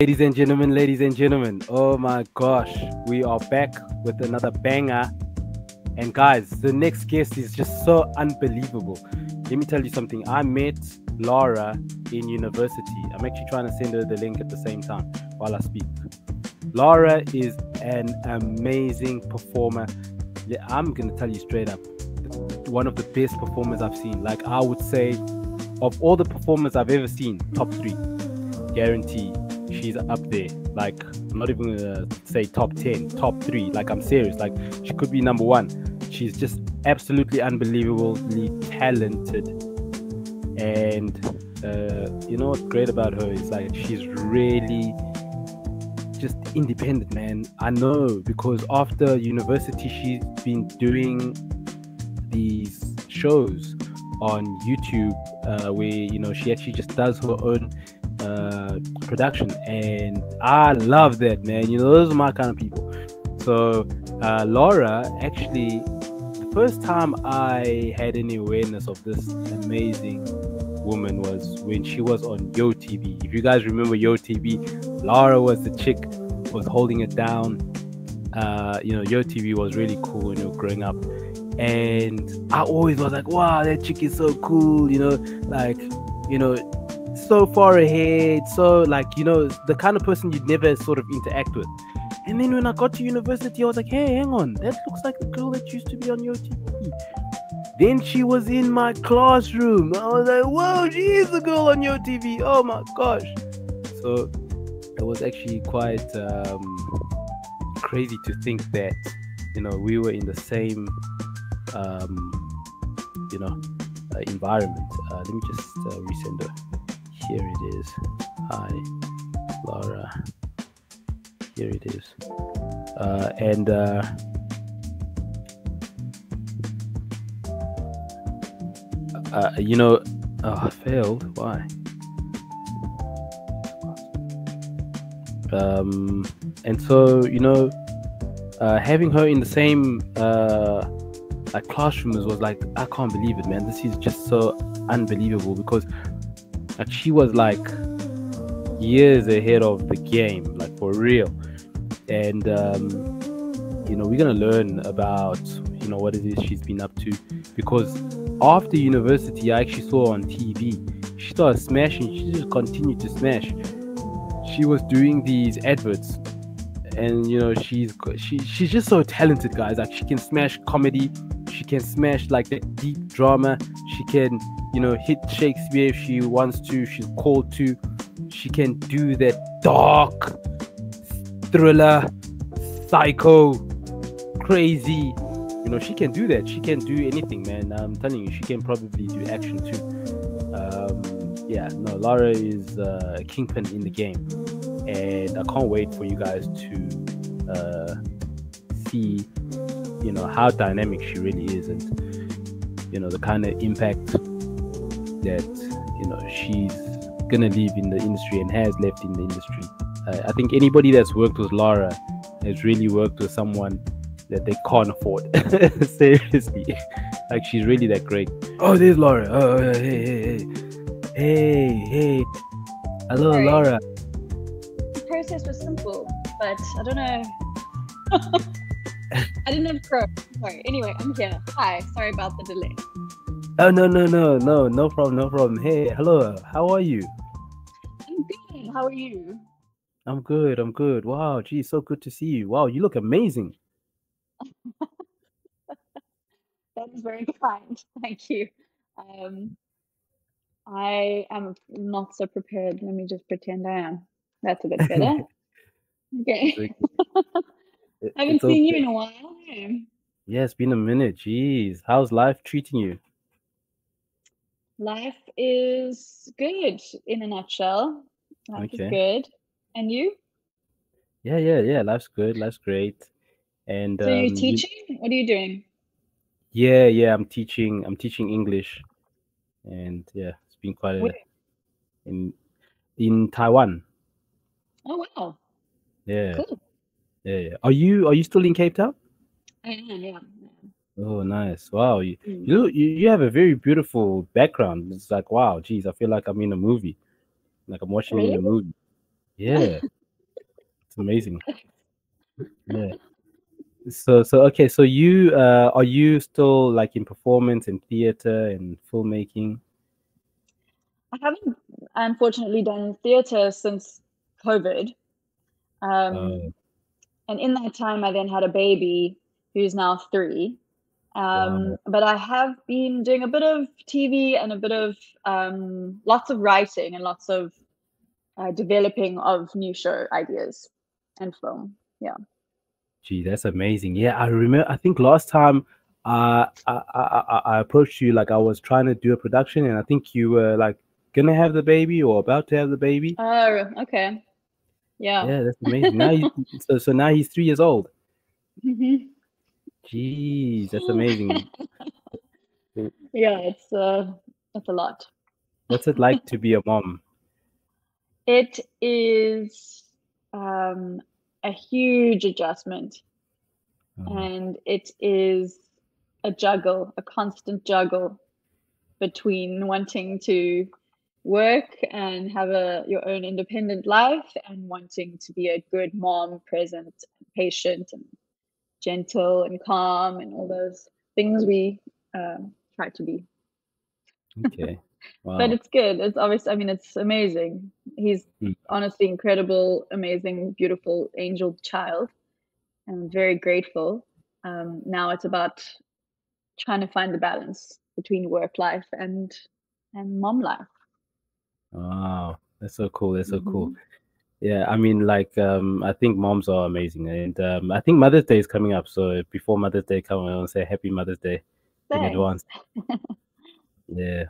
Ladies and gentlemen, ladies and gentlemen, oh my gosh, we are back with another banger. And guys, the next guest is just so unbelievable. Let me tell you something. I met Lara in university. I'm actually trying to send her the link at the same time while I speak. Lara is an amazing performer. I'm going to tell you straight up, one of the best performers I've seen. Like, I would say, of all the performers I've ever seen, top three, guarantee she's up there. Like, I'm not even gonna say top 10, top three. Like, I'm serious. Like, she could be number one. She's just absolutely unbelievably talented. And uh, you know what's great about her is like, she's really just independent, man. I know because after university, she's been doing these shows on YouTube uh, where you know she actually just does her own uh, production, and I love that, man. You know, those are my kind of people. So uh, Lara, actually, the first time I had any awareness of this amazing woman was when she was on Yo TV. If you guys remember Yo TV, Lara was the chick was holding it down. Uh, you know, Yo TV was really cool, when you know, growing up. And I always was like, wow, that chick is so cool, you know, like, you know, so far ahead, so like, you know, the kind of person you'd never sort of interact with. And then when I got to university, I was like, hey, hang on, that looks like the girl that used to be on Yo TV. Then she was in my classroom. I was like, whoa, she is the girl on Yo TV. Oh my gosh. So it was actually quite um, crazy to think that, you know, we were in the same, um, you know, uh, environment. Uh, let me just uh, resend her. Here it is. Hi, Lara. Here it is. Uh, and uh, uh, you know, oh, I failed. Why? Um, and so you know, uh, having her in the same uh, like classrooms was like I can't believe it, man. This is just so unbelievable because like she was like years ahead of the game, like for real. And um, you know, we're gonna learn about you know what it is she's been up to because after university, I actually saw on TV. She started smashing. She just continued to smash. She was doing these adverts, and you know she's she she's just so talented, guys. Like she can smash comedy. She can smash like the deep drama. She can you know hit Shakespeare if she wants to. She's called to. She can do that dark thriller, psycho, crazy you know she can do that she can do anything man i'm telling you she can probably do action too um yeah no Lara is uh, kingpin in the game and i can't wait for you guys to uh see you know how dynamic she really is and you know the kind of impact that you know she's gonna leave in the industry and has left in the industry uh, i think anybody that's worked with lara has really worked with someone that they can't afford. Seriously, like she's really that great. Oh, there's Lara. Oh, hey, hey, hey, hey, hey. Hello, Sorry. Lara. The process was simple, but I don't know. I didn't have Chrome. Sorry. Anyway, I'm here. Hi. Sorry about the delay. Oh no, no, no, no, no problem, no problem. Hey, hello. How are you? I'm good. How are you? I'm good. I'm good. Wow, gee, so good to see you. Wow, you look amazing. That is very kind. Thank you. Um, I am not so prepared. Let me just pretend I am. That's a bit better. okay. I haven't seen you in a while. Yeah, it's been a minute. Jeez, how's life treating you? Life is good in a nutshell. Life Okay. is good. And you? Yeah, yeah, yeah. Life's good. Life's great. And So um, you're you- teaching? What are you doing? Yeah, yeah, I'm teaching. I'm teaching English, and yeah, it's been quite a in in Taiwan. Oh wow. Yeah, Cool. yeah, yeah. Are you are you still in Cape Town? I am, yeah. Oh, nice. Wow, you Mm. you you, have a very beautiful background. It's like wow, geez, I feel like I'm in a movie, like I'm watching in a movie. Yeah, it's amazing. Yeah. So so okay. So you uh, are you still like in performance and theater and filmmaking? I haven't unfortunately done theater since COVID. Um, Uh, and in that time, I then had a baby who's now three. Um, Wow. But I have been doing a bit of TV and a bit of um, lots of writing and lots of uh, developing of new show ideas and film. Yeah. Gee, that's amazing. Yeah, I remember. I think last time uh, I, I I approached you, like I was trying to do a production, and I think you were like gonna have the baby or about to have the baby. Oh, okay. Yeah. Yeah, that's amazing. Now so so now he's three years old. Mhm. Jeez, that's amazing. yeah, it's uh, it's a lot. What's it like to be a mom? It is um, a huge adjustment, Uh, and it is a juggle, a constant juggle between wanting to work and have a your own independent life and wanting to be a good mom, present, patient, and gentle and calm, and all those things we um, try to be. okay. Wow. but it's good. It's obviously, I mean, it's amazing. He's Mm. honestly incredible, amazing, beautiful angel child. I'm very grateful. Um, now it's about trying to find the balance between work life and and mom life. Wow, that's so cool. That's so cool. Yeah, I mean, like, um, I think moms are amazing, and um, I think Mother's Day is coming up. So before Mother's Day comes, I want to say Happy Mother's Day in advance. Yeah,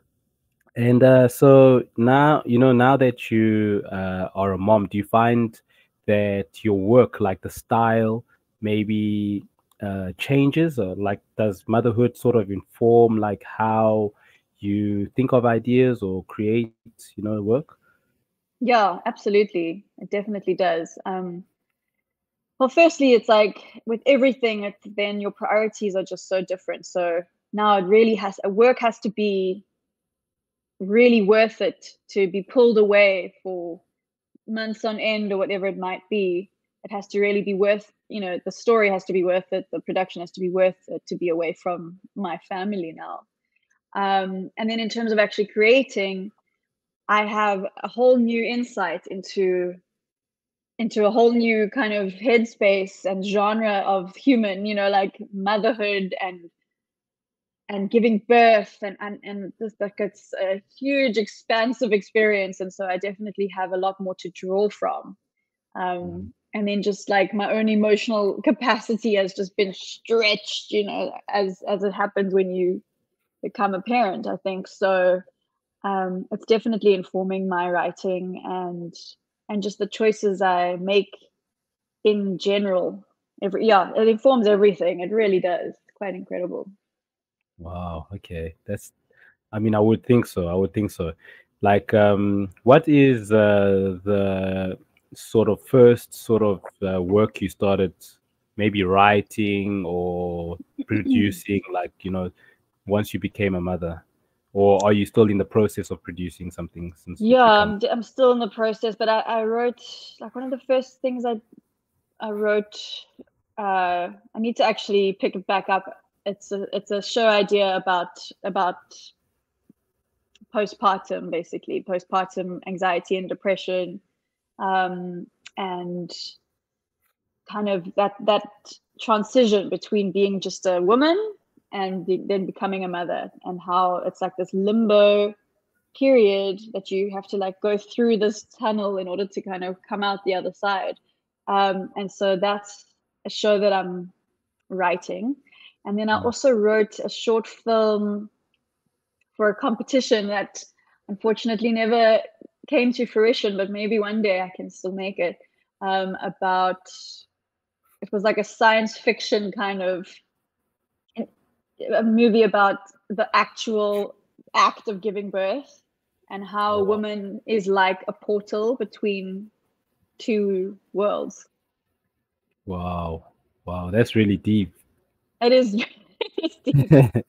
and uh, so now you know now that you uh, are a mom, do you find that your work, like the style, maybe uh, changes, or like does motherhood sort of inform like how you think of ideas or create, you know, work? Yeah, absolutely. It definitely does. Um, well, firstly, it's like with everything, it's then your priorities are just so different. So now it really has, a work has to be really worth it to be pulled away for months on end or whatever it might be. It has to really be worth, you know, the story has to be worth it, the production has to be worth it to be away from my family now. Um, and then in terms of actually creating, I have a whole new insight into into a whole new kind of headspace and genre of human, you know, like motherhood and and giving birth and and and this like it's a huge expansive experience. And so i definitely have a lot more to draw from. Um and then just like my own emotional capacity has just been stretched you know as as it happens when you become a parent i think. So um it's definitely informing my writing and and just the choices i make in general every yeah it informs everything it really does it's quite incredible Wow, okay. That's I mean, I would think so. I would think so. Like, um, what is uh, the sort of first sort of uh, work you started maybe writing or producing, like, you know, once you became a mother? Or are you still in the process of producing something since yeah I'm, I'm still in the process but I, I wrote like one of the first things i i wrote uh i need to actually pick it back up. It's a it's a show idea about about postpartum basically postpartum anxiety and depression. Um and kind of that that transition between being just a woman and be, then becoming a mother and how it's like this limbo period that you have to like go through this tunnel in order to kind of come out the other side. Um, and so that's a show that i'm writing. And then i Mm. also wrote a short film for a competition that unfortunately never came to fruition but maybe one day i can still make it. Um, about it was like a science fiction kind of a movie about the actual act of giving birth and how a Wow. woman is like a portal between two worlds. Wow. Wow, that's really deep. It is, it is deep.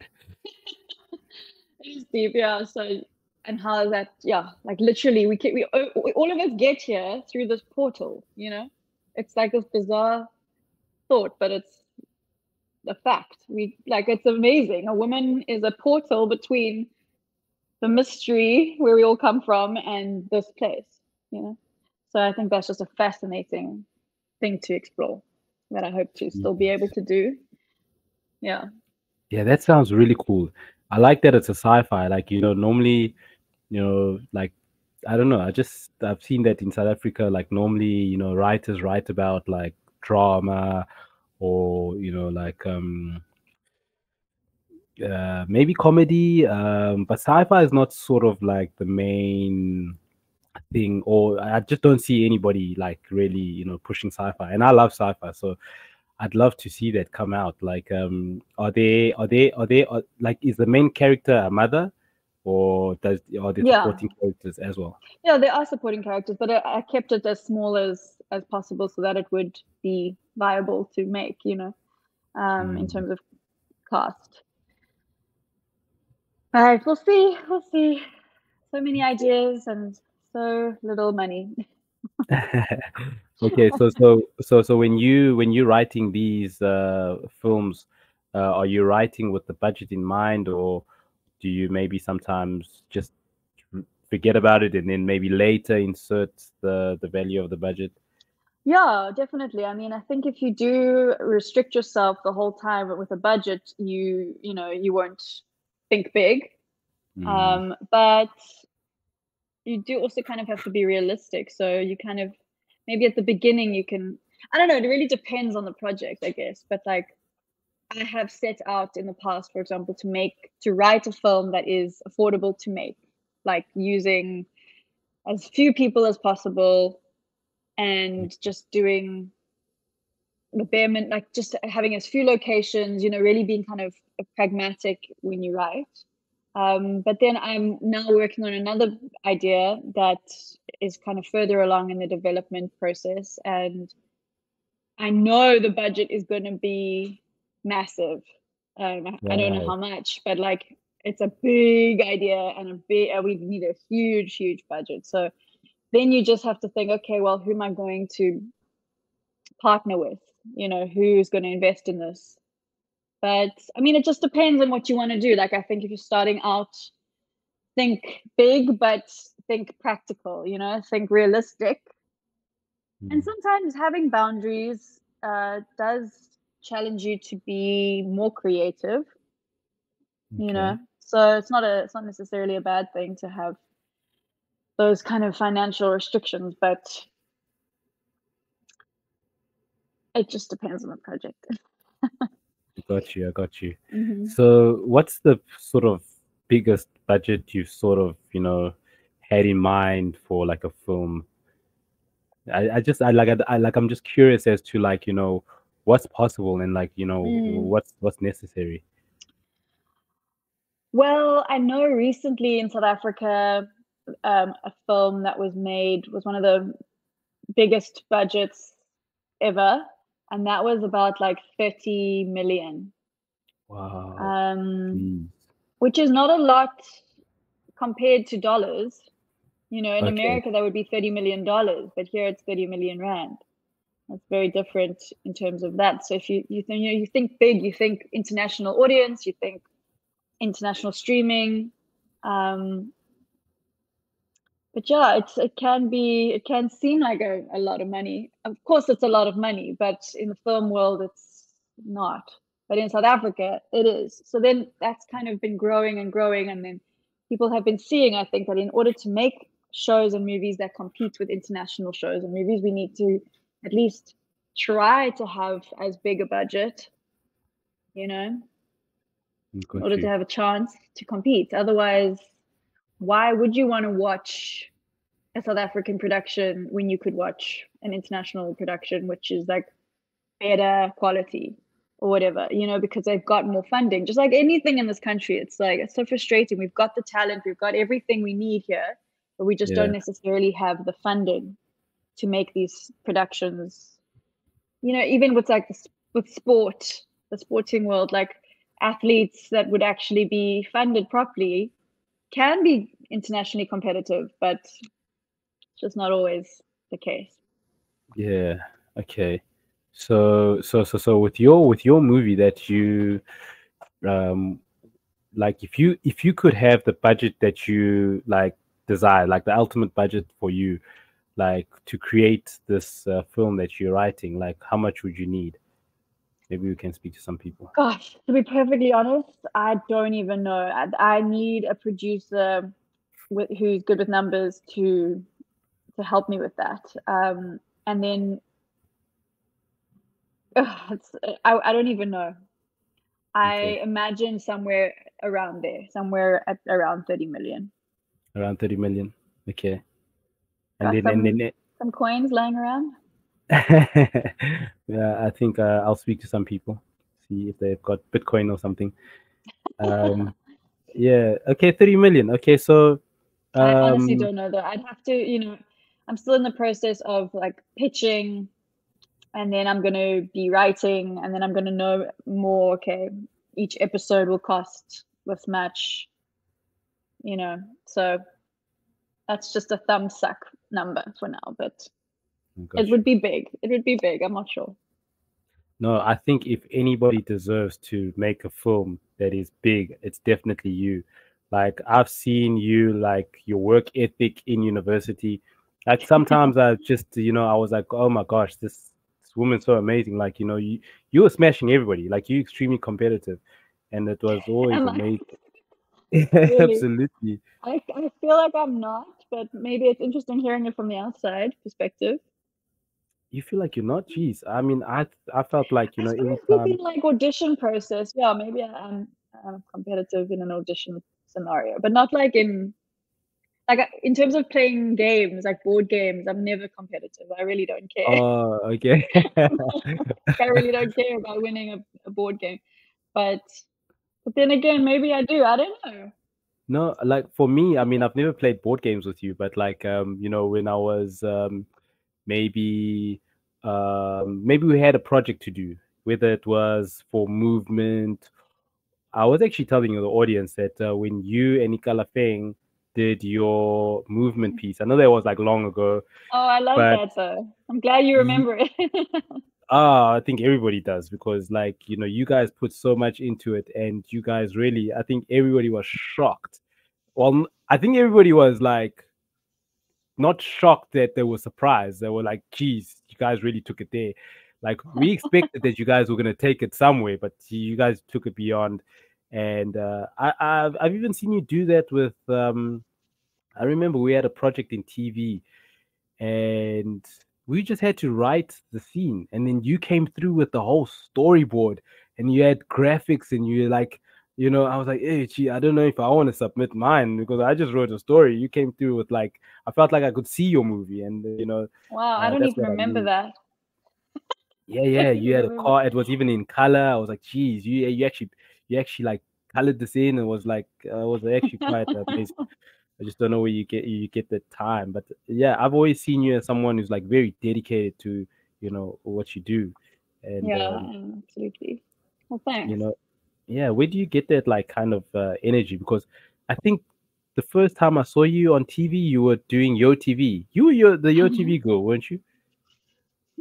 It is deep, yeah. So and how that yeah like literally we, can, we we all of us get here through this portal you know it's like this bizarre thought but it's a fact. We like it's amazing. A woman is a portal between the mystery where we all come from and this place you know? So i think that's just a fascinating thing to explore that i hope to still be able to do. Yeah. Yeah that sounds really cool. I like that it's a sci-fi like you know normally you know like i don't know i just i've seen that in south africa like normally you know writers write about like drama or you know like um uh, maybe comedy um but sci-fi is not sort of like the main thing or i just don't see anybody like really you know pushing sci-fi and i love sci-fi so i'd love to see that come out like um are they are they are they are, like is the main character a mother or does are they Yeah. supporting characters as well yeah there are supporting characters but I, I kept it as small as as possible so that it would be viable to make you know um in Mm. terms of cost all right we'll see we'll see so many ideas and so little money okay so so so so when you when you're writing these uh films uh, are you writing with the budget in mind or do you maybe sometimes just forget about it and then maybe later insert the the value of the budget Yeah, definitely. I mean, I think if you do restrict yourself the whole time with a budget, you you know you won't think big. Mm, Um, but you do also kind of have to be realistic. So you kind of maybe at the beginning you can I don't know, it really depends on the project, I guess. But like I have set out in the past, for example, to make to write a film that is affordable to make, like using as few people as possible and just doing the bare min like just having as few locations, you know, really being kind of pragmatic when you write. Um, but then I'm now working on another idea that is kind of further along in the development process, and I know the budget is going to be massive. Um, I, I don't know how much, but like it's a big idea and a big. We need a huge, huge budget. So then you just have to think, okay, well, who am I going to partner with? You know, who's going to invest in this? But I mean, it just depends on what you want to do. Like, I think if you're starting out, think big, but think practical, you know, think realistic. And mm, sometimes having boundaries uh, does challenge you to be more creative, you know. So it's not a it's not necessarily a bad thing to have those kind of financial restrictions, but it just depends on the project. got you i got you Mhm. So, what's the sort of biggest budget you've sort of, you know, had in mind for like a film? I, I just, I like, I, I like, I'm just curious as to like, you know, what's possible and like, you know, Mm. what's what's necessary. Well, I know recently in South Africa, um, a film that was made was one of the biggest budgets ever, and that was about like 30 million, Wow. um, Jeez. which is not a lot compared to dollars. You know, in Okay. America, that would be 30 million dollars, but here it's 30 million rand. That's very different in terms of that. So if you you think you know you think big, you think international audience, you think international streaming. Um, but yeah, it's it can be it can seem like a, a lot of money. Of course, it's a lot of money, but in the film world, it's not. But in South Africa, it is. So then that's kind of been growing and growing, and then people have been seeing. I think that in order to make shows and movies that compete with international shows and movies, we need to at least try to have as big a budget. You know, mm, in Got order to have a chance to compete. Otherwise, why would you want to watch a South African production when you could watch an international production, which is like better quality or whatever, you know, because they've got more funding. Just like anything in this country, it's like it's so frustrating. We've got the talent, we've got everything we need here, but we just Yeah. don't necessarily have the funding to make these productions. You know, even with like the, with sport, the sporting world, like athletes that would actually be funded properly can be internationally competitive, but it's just not always the case. Yeah. Okay. So so so so with your with your movie that you um like if you if you could have the budget that you like desire like the ultimate budget for you like to create this uh, film that you're writing like how much would you need? Maybe we can speak to some people. Gosh to be perfectly honest i don't even know. I, I need a producer with who's good with numbers to to help me with that. Um and then ugh, I, I don't even know. I Okay. imagine somewhere around there somewhere at around 30 million. Around 30 million okay and then some, and then some coins lying around yeah i think uh, i'll speak to some people see if they've got bitcoin or something um yeah okay 30 million okay so I honestly um don't know though. I'd have to, you know, I'm still in the process of like pitching and then I'm going to be writing and then I'm going to know more. Okay, each episode will cost this much, you know. So that's just a thumb suck number for now, but oh it would be big. It would be big. I'm not sure. no i think if anybody deserves to make a film that is big it's definitely you like i've seen you like your work ethic in university like sometimes i just you know i was like oh my gosh this this woman's so amazing like you know you you were smashing everybody like you're extremely competitive and it was always Am I? Really? absolutely I, I feel like I'm not, but maybe it's interesting hearing it from the outside perspective. you feel like you're not jeez i mean i i felt like you I know suppose time like audition process, yeah, maybe I'm, I'm uh, competitive in an audition scenario, but not like in like uh, in terms of playing games, like board games. I'm never competitive. I really don't care. oh okay I really don't care about winning a, a board game, but but then again, maybe I do. I don't know. No, like for me, I mean, I've never played board games with you, but like, um, you know, when I was um, maybe, um, maybe we had a project to do, whether it was for movement. I was actually telling the audience that uh, when you and Nikala Feng did your movement piece, I know that was like long ago. Oh, I love that though. I'm glad you remember it. Ah, I think everybody does because, like, you know, you guys put so much into it, and you guys really, I think everybody was shocked. Well, I think everybody was like, not shocked that they were surprised. They were like, geez, you guys really took it there. Like, we expected that you guys were going to take it somewhere, but you guys took it beyond. And uh, I, I've, I've even seen you do that with, um, I remember we had a project in TV and we just had to write the scene and then you came through with the whole storyboard and you had graphics and you like you know i was like hey gee i don't know if i want to submit mine because i just wrote a story. You came through with like i felt like i could see your movie and uh, you know wow, I Uh, don't even I remember that. yeah yeah you had a car it was even in color i was like geez you you actually you actually like colored the scene and was like uh, it was actually quite amazing I just don't know where you get you get the time. But yeah, I've always seen you as someone who's like very dedicated to you know what you do, and yeah, um, absolutely. Well, thanks. you know, yeah, where do you get that like kind of uh, energy? Because I think the first time I saw you on TV, you were doing Yo TV. You were your, the Yo TV girl, weren't you?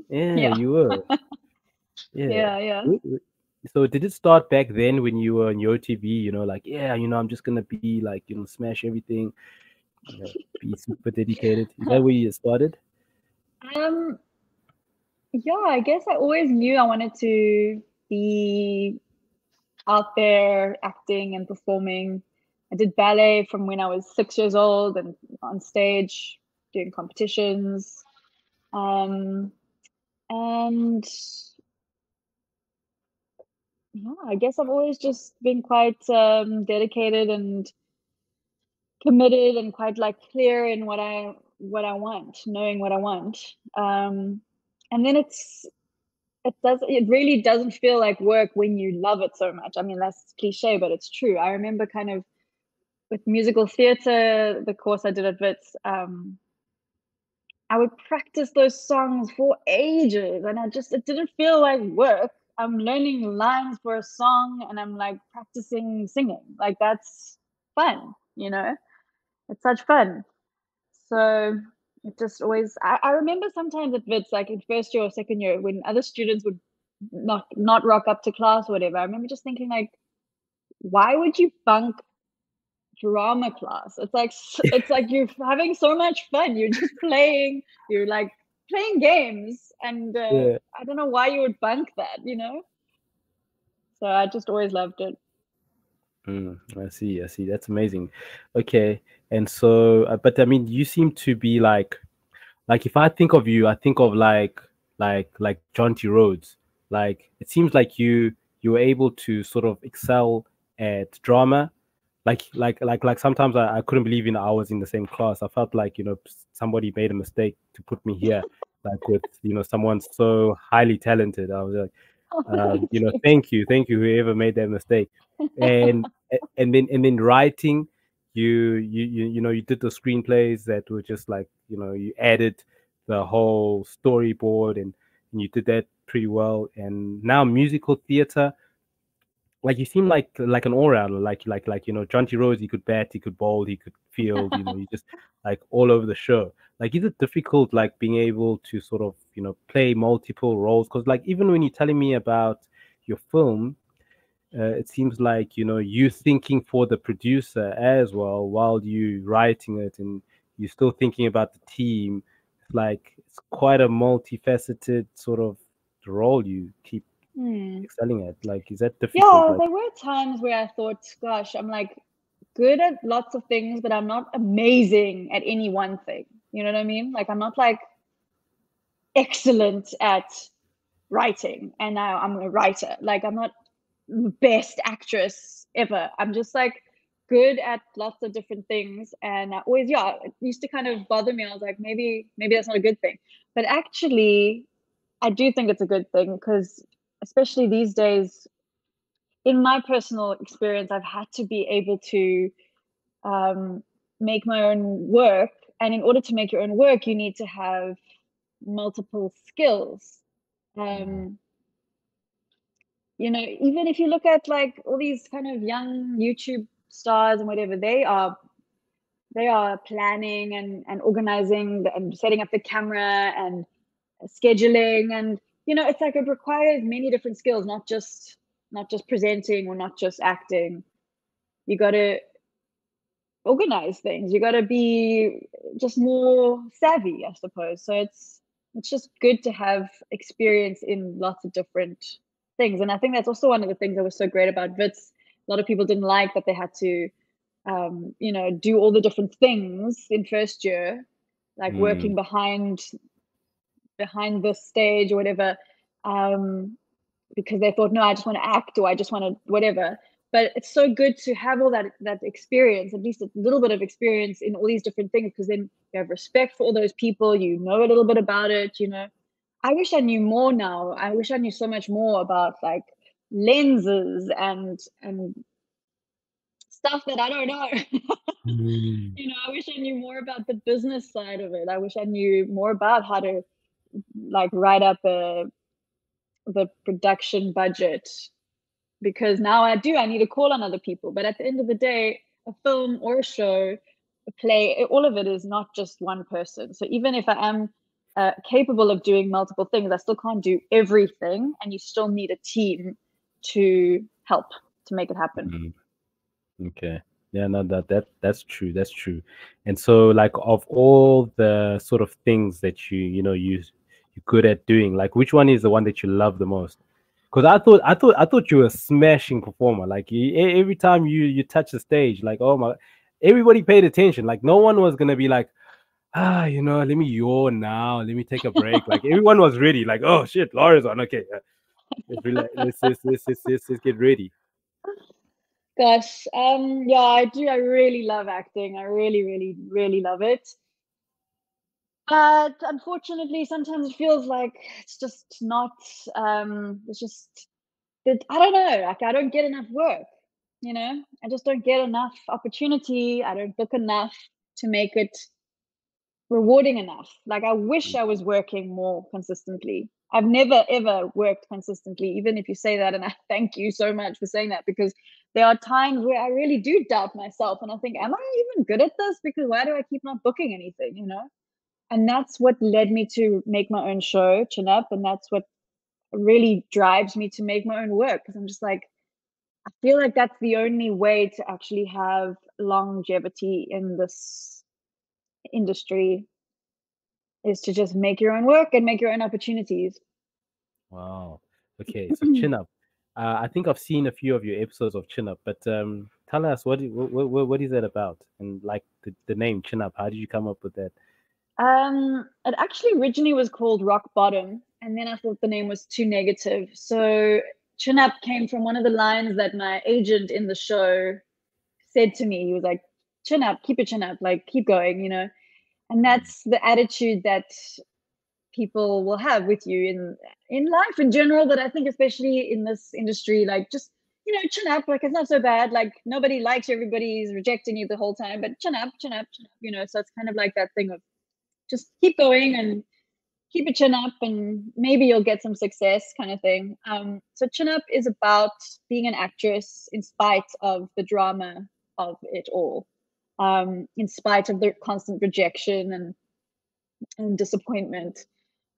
Yeah, Yeah. you were. Yeah. yeah, yeah. Wh- wh- So did it start back then when you were on Yo TV? You know, like yeah, you know, I'm just gonna be like you know, smash everything, you know, be super dedicated. Is that where you started? Um, yeah, I guess I always knew I wanted to be out there acting and performing. I did ballet from when I was six years old and on stage doing competitions. Um, and yeah, I guess I've always just been quite um, dedicated and committed and quite like clear in what I what I want, knowing what I want. Um, and then it's it does it really doesn't feel like work when you love it so much. I mean that's cliche, but it's true. I remember kind of with musical theatre, the course I did at Wits, um, I would practice those songs for ages, and I just it didn't feel like work. I'm learning lines for a song, and I'm like practicing singing. Like that's fun. you know? It's such fun. So it just always I, I remember sometimes at Wits, like in first year or second year, when other students would not not rock up to class or whatever, I remember just thinking like, why would you bunk drama class? It's like it's like you're having so much fun. You're just playing, you're like playing games, and uh, yeah. I don't know why you would bunk that, you know? So I just always loved it. Mm, I see. I see. That's amazing. Okay. And so, uh, but I mean, you seem to be like, like if I think of you, I think of like, like, like Jonty Rhodes. Like it seems like you you were able to sort of excel at drama. Like, like, like, like sometimes I, I couldn't believe, you know, I was in the same class. I felt like, you know, somebody made a mistake to put me here, like with, you know, someone so highly talented. I was like, um, you know, thank you, thank you, whoever made that mistake. And and then and then writing, you you you you know, you did the screenplays that were just like you know, you added the whole storyboard and, and you did that pretty well. And now musical theater, like you seem like like an all rounder, like like like you know, Jonty Rhodes, he could bat, he could bowl, he could field, you know, you just like all over the show. Like, is it difficult, like being able to sort of you know play multiple roles? Because like even when you're telling me about your film, uh, it seems like you know you thinking for the producer as well while you writing it, and you're still thinking about the team. Like it's quite a multifaceted sort of role you keep mm. excelling at. Like, is that difficult? Yeah, like, there were times where I thought, gosh, I'm like good at lots of things, but I'm not amazing at any one thing. You know what I mean? Like I'm not like excellent at writing and now I'm a writer. Like I'm not best actress ever. I'm just like good at lots of different things. And I always, yeah, it used to kind of bother me. I was like, maybe, maybe that's not a good thing. But actually, I do think it's a good thing because especially these days, in my personal experience, I've had to be able to um, make my own work. And in order to make your own work you need to have multiple skills. Um you know even if you look at like all these kind of young youtube stars and whatever they are they are planning and and organizing and setting up the camera and scheduling and you know it's like it requires many different skills not just not just presenting or not just acting you got to organize things. You got to be just more savvy, I suppose. So it's it's just good to have experience in lots of different things. And I think that's also one of the things that was so great about Wits. A lot of people didn't like that they had to, um, you know, do all the different things in first year, like mm. working behind behind the stage or whatever, um, because they thought, no, I just want to act or I just want to whatever. But it's so good to have all that that experience at least a little bit of experience in all these different things because then you have respect for all those people you know a little bit about it you know. I wish i knew more now. I wish i knew so much more about like lenses and and stuff that i don't know. Mm. you know i wish i knew more about the business side of it. I wish i knew more about how to like write up a the production budget because now I do, I need to call on other people. But at the end of the day, a film or a show, a play, all of it is not just one person. So even if I am uh, capable of doing multiple things, I still can't do everything. And you still need a team to help to make it happen. Mm-hmm. Okay. Yeah, no, that that that's true. That's true. And so, like, of all the sort of things that you you know you you're good at doing, like, which one is the one that you love the most? Because I thought I thought I thought you were a smashing performer. Like you, every time you you touch the stage, like oh my, everybody paid attention. Like no one was gonna be like, ah, you know, let me yawn now. Let me take a break. like everyone was ready. Like oh shit, Lara's on. Okay, let's, let's, let's, let's, let's, let's, let's get ready. Gosh, um, yeah, I do. I really love acting. I really, really, really love it. But unfortunately, sometimes it feels like it's just not. Um, it's just that I don't know. Like I don't get enough work. You know, I just don't get enough opportunity. I don't book enough to make it rewarding enough. Like I wish I was working more consistently. I've never ever worked consistently, even if you say that, and I thank you so much for saying that because there are times where I really do doubt myself and I think, am I even good at this? Because why do I keep not booking anything, you know? And that's what led me to make my own show, Chin Up, and that's what really drives me to make my own work because I'm just like, I feel like that's the only way to actually have longevity in this industry is to just make your own work and make your own opportunities. Wow. Okay, so chin up. Uh, I think I've seen a few of your episodes of Chin Up, but um, tell us what, what what what is that about? And like the, the name Chin Up, how did you come up with that? Um, it actually originally was called Rock Bottom, and then I thought the name was too negative. So Chin Up came from one of the lines that my agent in the show said to me. He was like, "Chin up, keep your chin up, like keep going," you know. And that's the attitude that people will have with you in in life in general but i think especially in this industry like just you know chin up like it's not so bad like nobody likes you everybody's rejecting you the whole time but chin up chin up chin up you know so it's kind of like that thing of just keep going and keep your chin up and maybe you'll get some success kind of thing. Um, so chin up is about being an actress in spite of the drama of it all. Um, in spite of the constant rejection and and disappointment.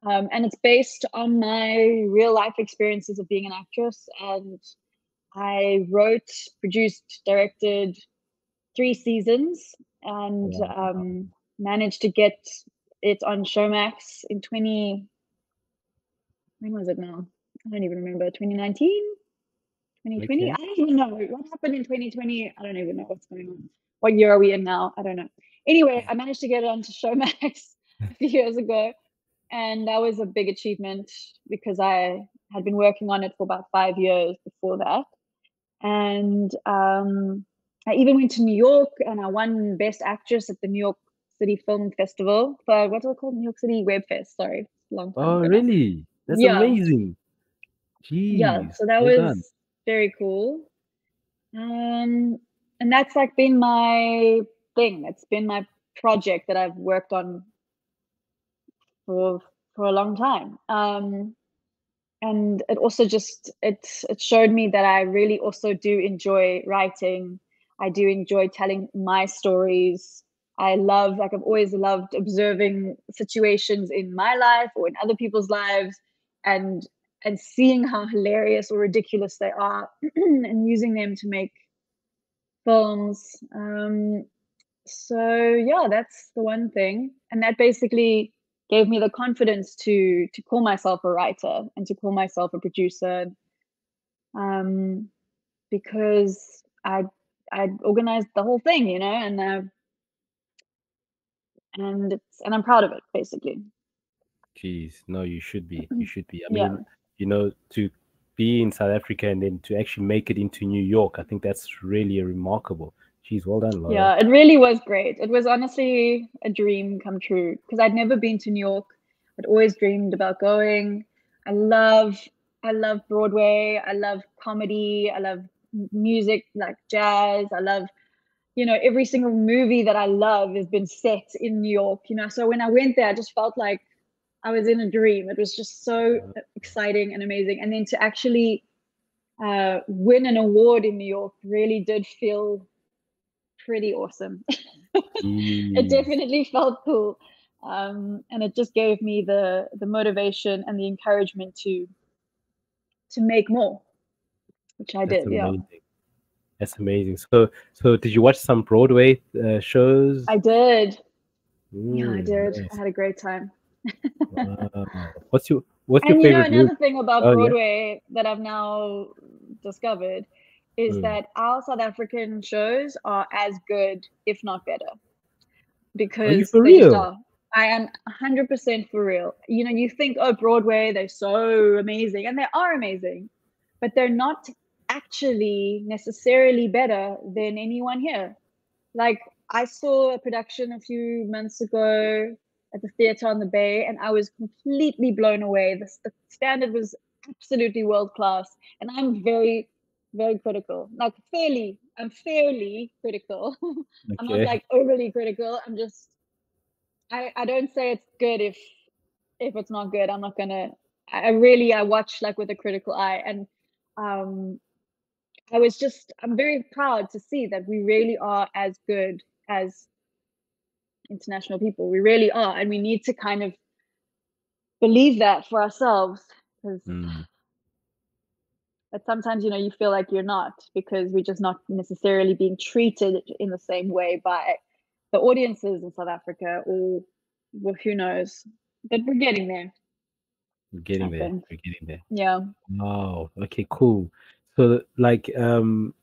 Um, and it's based on my real life experiences of being an actress. And I wrote, produced, directed three seasons and um, managed to get it on Showmax in 20. When was it now? I don't even remember. 2019? 2020? Okay. I don't even know. What happened in 2020? I don't even know what's going on. What year are we in now? I don't know. Anyway, I managed to get it onto Showmax a few years ago and that was a big achievement because I had been working on it for about five years before that. And um, I even went to New York and I won Best Actress at the New York City Film Festival for what's it called? New York City Web Fest. Sorry, long time. Oh, really? That's yeah. amazing. Jeez, yeah, so that well was done. very cool. Um, and that's like been my thing. It's been my project that I've worked on for for a long time. Um, and it also just it it showed me that I really also do enjoy writing. I do enjoy telling my stories. I love like I've always loved observing situations in my life or in other people's lives and and seeing how hilarious or ridiculous they are and using them to make films. Um, so yeah, that's the one thing. And that basically gave me the confidence to to call myself a writer and to call myself a producer um, because I I organized the whole thing, you know, and uh, and it's and I'm proud of it, basically. Jeez, no, you should be. You mm-hmm. should be. I mean, yeah. you know, to be in South Africa and then to actually make it into New York, I think that's really remarkable. Jeez, well done, Lara. Yeah, it really was great. It was honestly a dream come true because I'd never been to New York. I'd always dreamed about going. I love, I love Broadway. I love comedy. I love music like jazz. I love, you know, every single movie that I love has been set in New York. You know, so when I went there, I just felt like I was in a dream. It was just so exciting and amazing. And then to actually uh, win an award in New York really did feel pretty awesome. mm. It definitely felt cool. Um, and it just gave me the the motivation and the encouragement to to make more, which I That's did. Amazing. Yeah. That's amazing. So, so did you watch some Broadway uh, shows? I did. Mm, yeah, I did. Nice. I had a great time. What's your What's and your favorite? And you know, another thing about oh, Broadway yeah. that I've now discovered is mm. that our South African shows are as good, if not better. Because for real? I am 100% for real. You know, you think, oh, Broadway, they're so amazing, and they are amazing, but they're not actually necessarily better than anyone here. Like, I saw a production a few months ago at the theater on the Bay, and I was completely blown away. The, the standard was absolutely world class, and I'm very very critical. Like fairly, I'm fairly critical. Okay. I'm not like overly critical. I'm just I, I don't say it's good if if it's not good. I'm not gonna. I really I watch like with a critical eye, and um, I was just I'm very proud to see that we really are as good as international people. We really are, and we need to kind of believe that for ourselves because. Mm. But sometimes, you know, you feel like you're not because we're just not necessarily being treated in the same way by the audiences in South Africa, or well, who knows? But we're getting there. We're getting there. We're getting there. Yeah. Oh, okay, cool. So, like, um,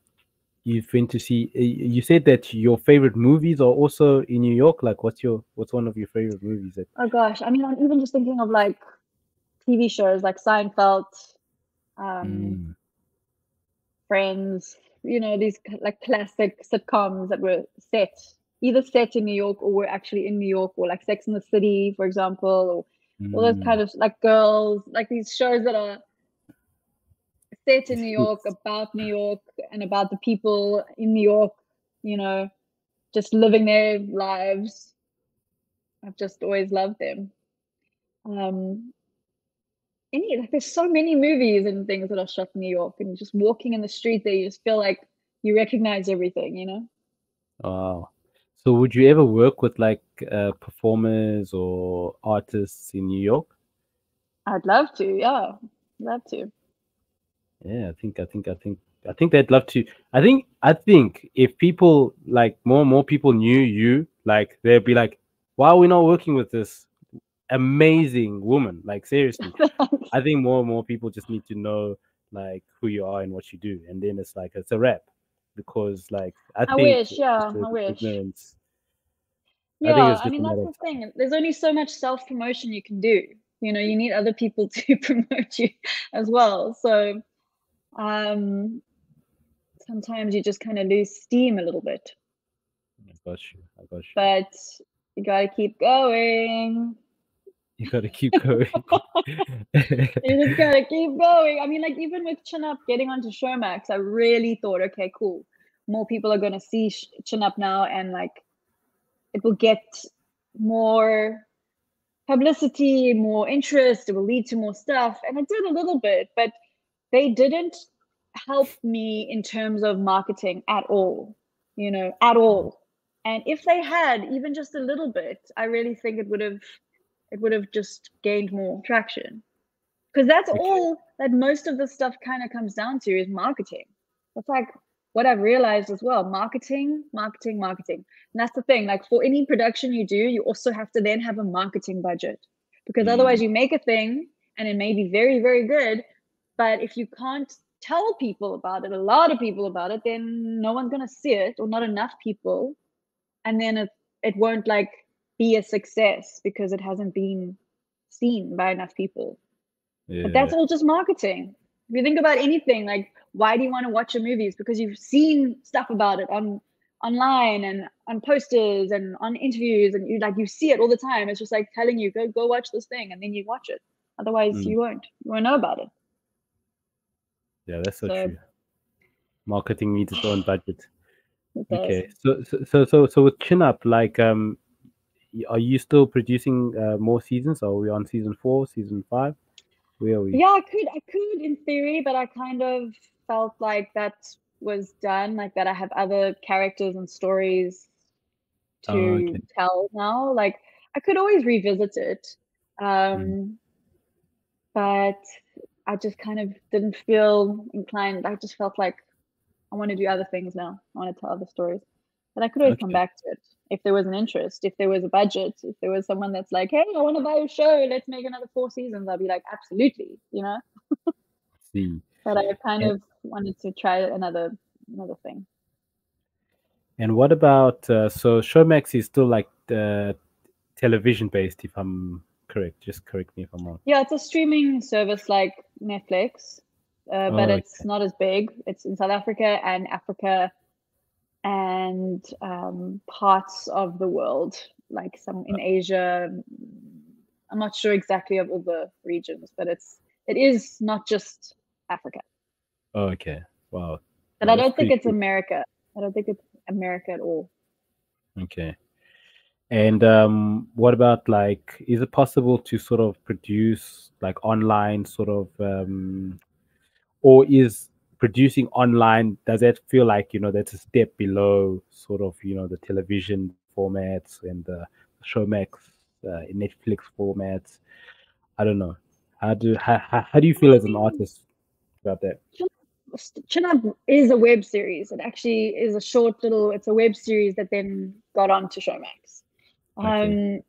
you've been to see. You said that your favorite movies are also in New York. Like, what's your what's one of your favorite movies? That Oh gosh, I mean, I'm even just thinking of like TV shows like Seinfeld, um, Mm, Friends. You know, these like classic sitcoms that were set either set in New York or were actually in New York, or like Sex in the City, for example, or all those mm. kind of like girls, like these shows that are set in New York, about New York, and about the people in New York, you know, just living their lives. I've just always loved them. Um, any like there's so many movies and things that are shot in New York, and just walking in the street there, you just feel like you recognize everything, you know. Wow. So, would you ever work with like uh, performers or artists in New York? I'd love to, yeah, love to. Yeah, I think, I think, I think, I think they'd love to. I think, I think if people like more and more people knew you, like they'd be like, "Why are we not working with this amazing woman?" Like seriously, I think more and more people just need to know like who you are and what you do, and then it's like it's a wrap. Because like I, I think wish, yeah, I wish. ignorance. I think Yeah, it's I mean that's the thing. There's only so much self promotion you can do. You know, you need other people to promote you as well. So um sometimes you just kind of lose steam a little bit. I got you. I got you. But you gotta keep going. you gotta keep going. You just gotta keep going. I mean, like even with Chin Up getting onto Showmax, I really thought, okay, cool. More people are gonna see Chin Up now, and like it will get more publicity, more interest. It will lead to more stuff, and it did a little bit, but they didn't help me in terms of marketing at all. You know, at all. Mm. And if they had even just a little bit, I really think it would have it would have just gained more traction because that's Okay. all that most of the stuff kind of comes down to is marketing that's like what i've realized as well marketing marketing marketing and that's the thing like for any production you do you also have to then have a marketing budget because mm. otherwise you make a thing and it may be very very good but if you can't tell people about it a lot of people about it then no one's going to see it or not enough people and then it, it won't like be a success because it hasn't been seen by enough people yeah. but that's all just marketing. If you think about anything, like why do you want to watch a movie? It's because you've seen stuff about it on online and on posters and on interviews, and you like you see it all the time. It's just like telling you go go watch this thing, and then you watch it. Otherwise, Mm. you won't. You won't know about it. Yeah, that's so So- true. Marketing needs its own budget. It. Okay, so so so so, with Chin Up, like, um, are you still producing uh, more seasons? Are we on season four, season five? Where are we? Yeah, I could, I could in theory, but I kind of felt like that was done. Like that, I have other characters and stories to Oh, okay. tell now. Like I could always revisit it, um, but I just kind of didn't feel inclined. I just felt like I want to do other things now. I want to tell other stories, but I could always come back to it if there was an interest, if there was a budget, if there was someone that's like, "Hey, I want to buy a show. Let's make another four seasons." I'd be like, "Absolutely," you know. See. But I kind Yeah. of wanted to try another another thing. And what about uh, so Showmax is still like the television based, if I'm correct. Just correct me if I'm wrong. Yeah, it's a streaming service like Netflix, uh, but Oh, it's not as big. It's in South Africa and Africa and um, parts of the world, like some in Asia. I'm not sure exactly of all the regions, but it's it is not just Africa. Oh, okay. Wow. But Yeah, I don't think it's cool. America. I don't think it's America at all. Okay. And um, what about like, is it possible to sort of produce like online sort of, um, or is producing online does that feel like you know that's a step below sort of you know the television formats and the Showmax, uh, Netflix formats? I don't know. How do how, how do you feel as an artist about that? Chin Up is a web series. It actually is a short little. It's a web series that then got on onto Showmax. Um,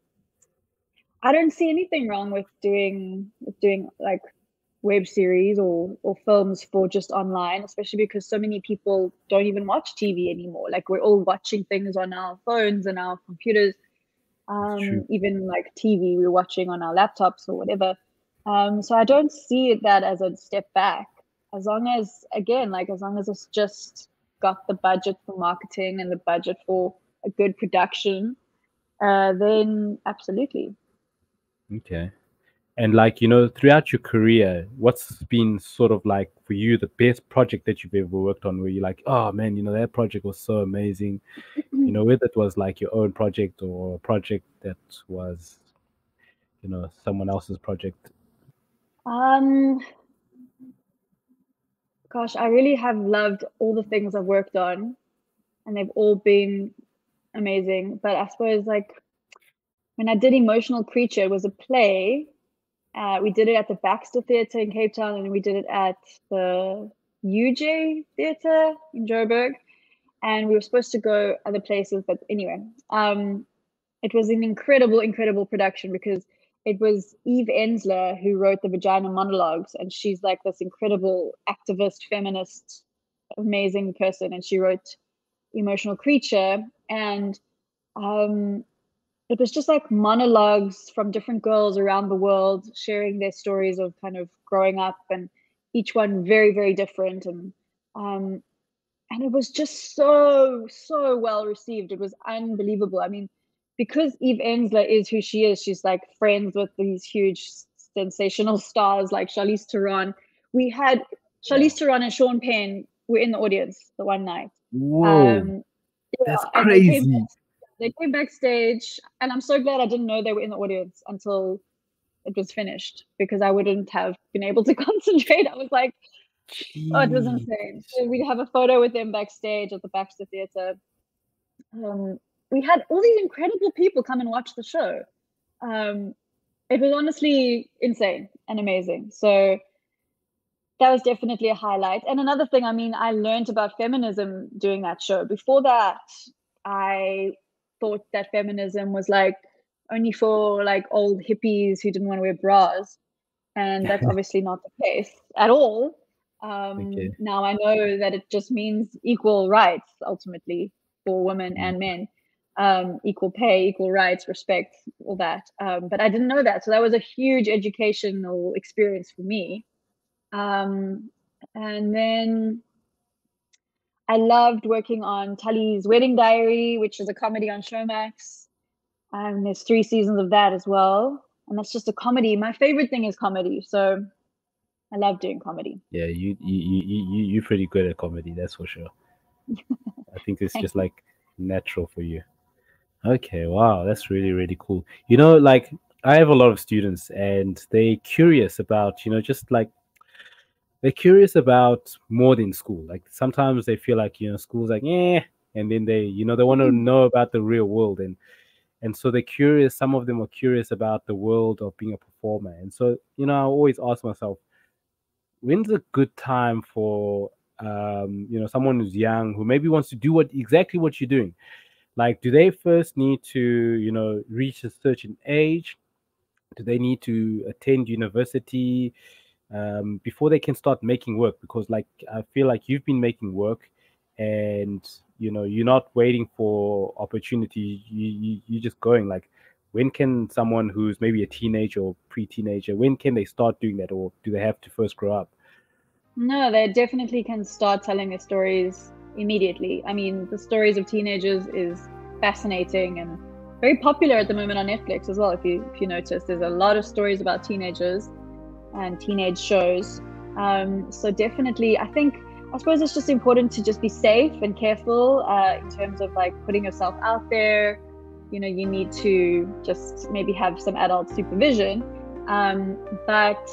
I don't see anything wrong with doing with doing like web series or or films for just online, especially because so many people don't even watch TV anymore. Like we're all watching things on our phones and our computers. Um, even like TV, we're watching on our laptops or whatever. Um, so I don't see that as a step back. As long as, again, like as long as it's just got the budget for marketing and the budget for a good production, uh, then absolutely. Okay. And like, you know, throughout your career, what's been sort of like for you the best project that you've ever worked on where you're like, oh man, you know, that project was so amazing. you know, whether it was like your own project or a project that was, you know, someone else's project. Um gosh, I really have loved all the things I've worked on and they've all been amazing. But I suppose like when I did Emotional Creature, it was a play uh, we did it at the Baxter Theatre in Cape Town, and we did it at the UJ Theatre in Joburg. And we were supposed to go other places, but anyway, um, it was an incredible, incredible production because it was Eve Ensler who wrote the Vagina Monologues, and she's like this incredible activist, feminist, amazing person, and she wrote Emotional Creature, and um, it was just like monologues from different girls around the world sharing their stories of kind of growing up and each one very very different. And um and it was just so so well received. It was unbelievable. I mean because eve ensler is who she is she's like friends with these huge sensational stars like charlize theron. We had charlize theron and sean penn were in the audience the one night. Whoa, um, yeah, that's crazy they came backstage, and I'm so glad I didn't know they were in the audience until it was finished because I wouldn't have been able to concentrate. I was like, Jeez. oh, it was insane. So we have a photo with them backstage at the Baxter Theatre. Um, we had all these incredible people come and watch the show. Um, it was honestly insane and amazing. So that was definitely a highlight. And another thing, I mean, I learned about feminism doing that show. Before that, I thought that feminism was like only for like old hippies who didn't want to wear bras and that's obviously not the case at all um, okay. now i know that it just means equal rights ultimately for women mm. and men um, equal pay equal rights respect all that um, but i didn't know that so that was a huge educational experience for me um, and then I loved working on Tali's Wedding Diary, which is a comedy on Showmax. And um, there's three seasons of that as well. And that's just a comedy. My favorite thing is comedy. So I love doing comedy. Yeah, you you you you you're pretty good at comedy, that's for sure. I think it's just like natural for you. Okay, wow, that's really really cool. You know, like I have a lot of students and they're curious about, you know, just like they're curious about more than school. Like sometimes they feel like you know school's like yeah, and then they you know they want to mm-hmm. know about the real world and and so they're curious. Some of them are curious about the world of being a performer. And so you know I always ask myself, when's a good time for um, you know someone who's young who maybe wants to do what exactly what you're doing like do they first need to you know reach a certain age do they need to attend university um, before they can start making work because like i feel like you've been making work and you know you're not waiting for opportunity. You, you you're just going like when can someone who's maybe a teenager or pre-teenager when can they start doing that? Or do they have to first grow up? No they definitely can start telling their stories immediately. I mean the stories of teenagers is fascinating and very popular at the moment on netflix as well if you if you notice. There's a lot of stories about teenagers and teenage shows. Um, so definitely, I think I suppose it's just important to just be safe and careful uh, in terms of like putting yourself out there. you know you need to just maybe have some adult supervision um, but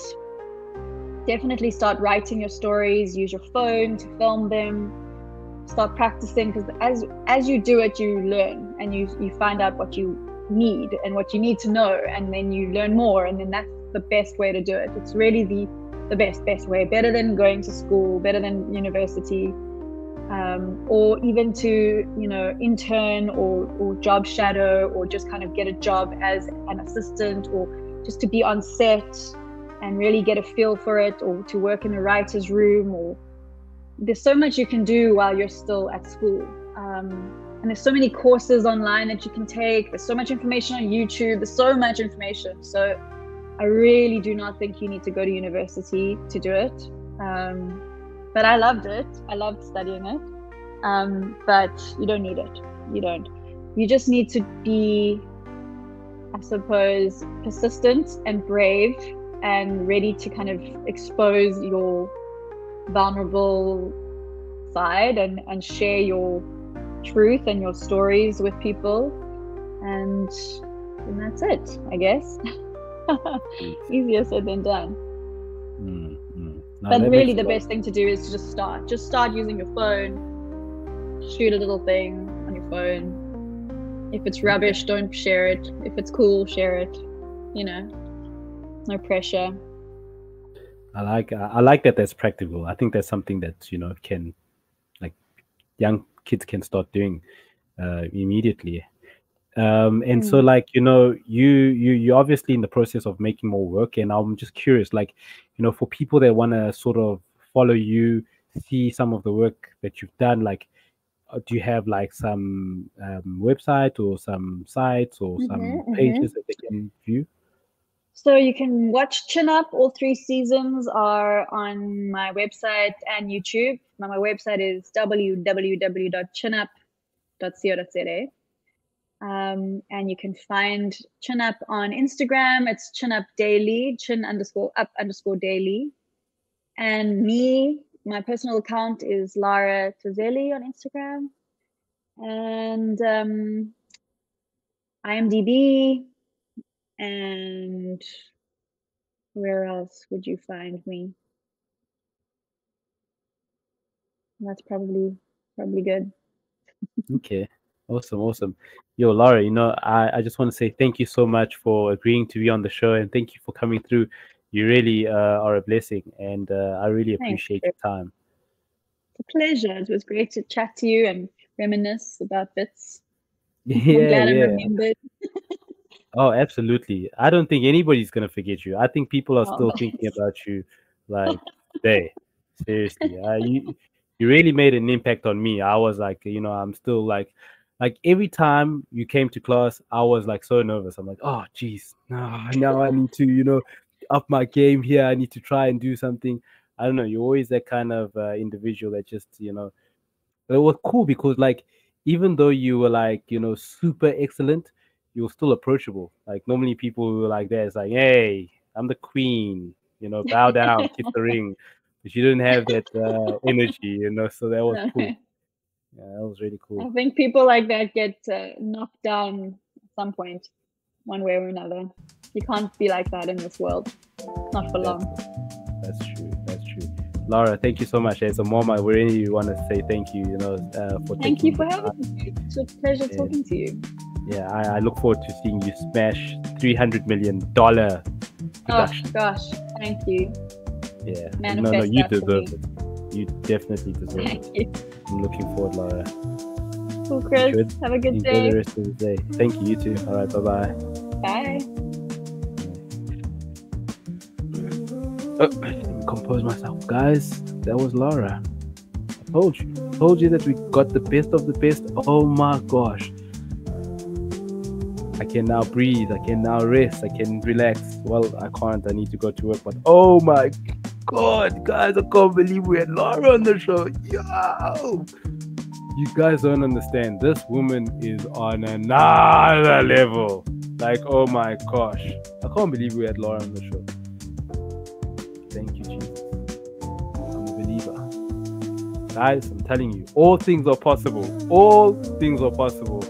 definitely start writing your stories use your phone to film them start practicing because as as you do it you learn and you you find out what you need and what you need to know and then you learn more and then that's the best way to do it. It's really the the best best way. Better than going to school better than university um, or even to you know intern or, or job shadow or just kind of get a job as an assistant or just to be on set and really get a feel for it or to work in the writer's room or there's so much you can do while you're still at school. Um, and there's so many courses online that you can take. There's so much information on youtube. There's so much information. So i really do not think you need to go to university to do it um, but I loved it. I loved studying it. Um, but you don't need it. You don't. You just need to be, I suppose, persistent and brave and ready to kind of expose your vulnerable side and, and share your truth and your stories with people. And, and that's it, I guess. Easier said than done. Mm, mm. No, but really, the best thing to do is to just start. Just start using your phone. Shoot a little thing on your phone. If it's rubbish, don't share it. If it's cool, share it. You know, no pressure. I like I like that that's practical. I think that's something that you know can like young kids can start doing uh, immediately. Um, and so Mm. like you know you you you're obviously in the process of making more work, and I'm just curious, like you know, for people that want to sort of follow you, see some of the work that you've done, like uh, do you have like some um, website or some sites or some Mhm, mhm. pages that they can view? So you can watch Chin Up. All three seasons are on my website and YouTube. Now, my website is www.chinup.co.za. Um, and you can find Chin Up on Instagram. It's Chin Up Daily, Chin underscore up underscore daily. And me, my personal account is Lara Toselli on Instagram. And um, IMDb, and where else would you find me? That's probably probably good. Okay. Awesome, awesome. Yo, Lara, you know, I, I just want to say thank you so much for agreeing to be on the show and thank you for coming through. You really uh, are a blessing and uh, I really Thanks, appreciate your time. It's a pleasure. It was great to chat to you and reminisce about bits. I'm Yeah, I yeah. remembered. Oh, absolutely. I don't think anybody's gonna forget you. I think people are Oh, still thinking about you like today. Seriously. Uh, you you really made an impact on me. I was like, you know, I'm still like like every time you came to class, I was like so nervous. I'm like, oh geez, no, now I need to, you know, up my game here. I need to try and do something. I don't know. You're always that kind of uh, individual that just, you know, it was cool because like even though you were like, you know, super excellent, you were still approachable. Like normally people who were like that, it's like, hey, I'm the queen, you know, bow down, kiss the ring. But you didn't have that uh, energy, you know, so that was cool. Yeah, that was really cool. I think people like that get uh, knocked down at some point, one way or another. You can't be like that in this world, not for long. That's true. That's true. Lara, thank you so much. As a mom, I really want to say thank you, you know, uh, for Thank you for having me. It's a pleasure Yeah. talking to you. Yeah, I, I look forward to seeing you smash three hundred million dollar Oh gosh, thank you. yeah, no, no, you deserve it. You definitely deserve it. Thank you. I'm looking forward, Lara. Cool, Chris. Good. Have a good Enjoy day. the rest of the day. Thank you. You too. All right. Bye bye. Bye. Oh, let me compose myself, guys. That was Lara. I told you. I told you that we got the best of the best. Oh my gosh. I can now breathe. I can now rest. I can relax. Well, I can't. I need to go to work. But oh my god, guys, I can't believe we had Lara on the show. Yo! You guys don't understand. This woman is on another level. Like, oh my gosh. I can't believe we had Lara on the show. Thank you, Jesus. I'm a believer. Guys, I'm telling you, all things are possible. All things are possible.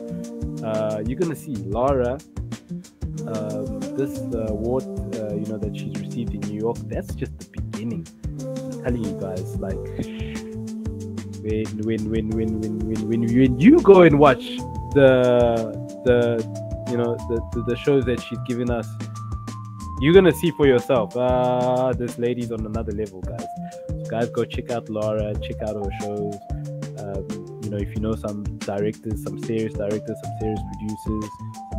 Uh, you you're gonna see Lara. Um, this uh, award, uh, you know, that she's received in New York. That's just the I'm telling you guys, like when when when when when when when, when you go and watch the the you know the, the, shows that she's given us you're gonna see for yourself uh this lady's on another level guys. So guys go check out lara check out her shows. Um, you know if you know some directors some serious directors some serious producers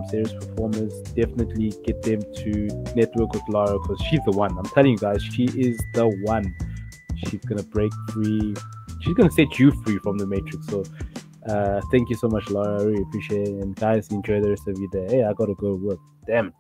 some serious performers definitely get them to network with lara because she's the one. I'm telling you guys she is the one. She's gonna break free. She's gonna set you free from the matrix. So uh thank you so much lara i really appreciate it. And guys enjoy the rest of your day. Hey i gotta go work. Damn